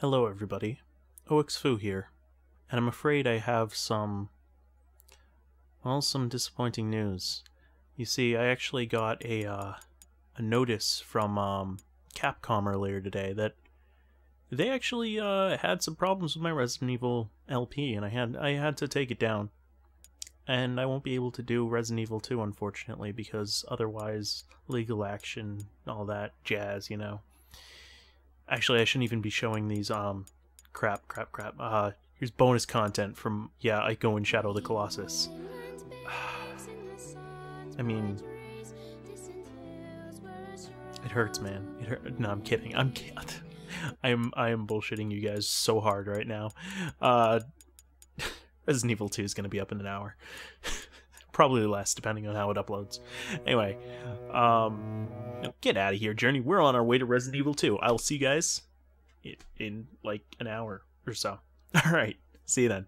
Hello, everybody. 0xfoo here, and I'm afraid I have some. Well, some disappointing news. You see, I actually got a uh, a notice from um, Capcom earlier today that they actually uh, had some problems with my Resident Evil LP, and I had I had to take it down. And I won't be able to do Resident Evil 2, unfortunately, because otherwise legal action, all that jazz, you know. Actually, I shouldn't even be showing these, um, crap, crap, crap. Uh, here's bonus content from, yeah, Ico and Shadow the Colossus. I mean, it hurts, man. It hurt. No, I'm kidding. I'm I'm I am bullshitting you guys so hard right now. Uh, Resident Evil 2 is to be up in an hour. Probably less, depending on how it uploads. Anyway, um, get out of here, Journey. We're on our way to Resident Evil 2. I'll see you guys in, in like an hour or so. All right, see you then.